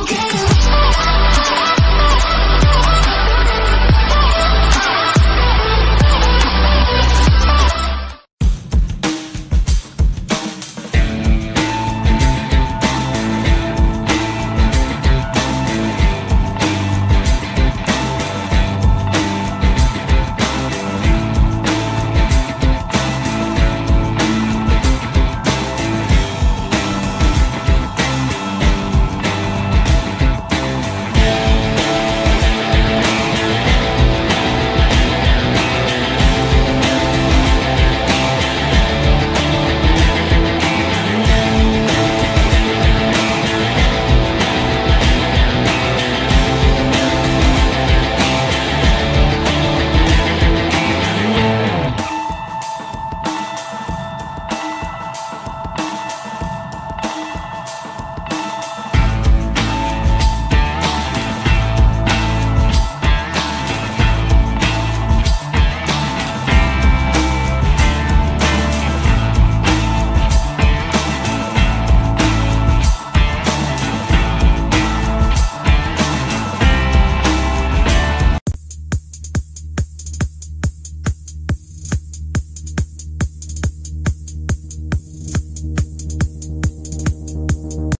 okay.